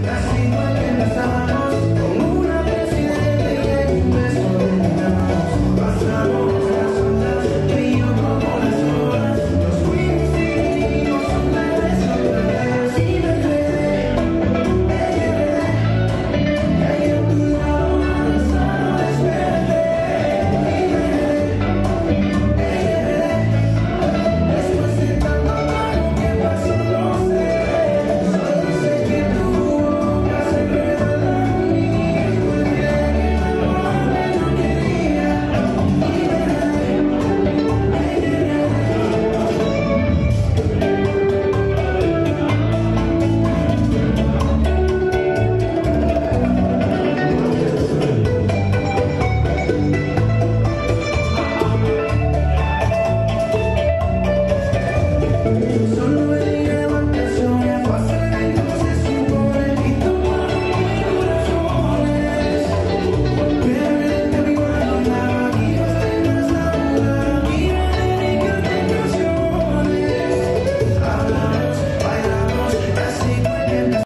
Las.